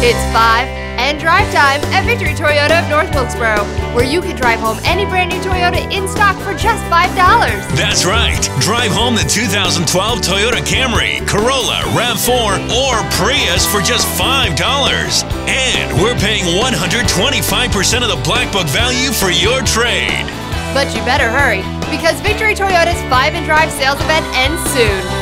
It's 5 and drive time at Victory Toyota of North Wilkesboro, where you can drive home any brand new Toyota in stock for just $5. That's right. Drive home the 2012 Toyota Camry, Corolla, RAV4, or Prius for just $5. And we're paying 125% of the Black Book value for your trade. But you better hurry, because Victory Toyota's 5 and Drive sales event ends soon.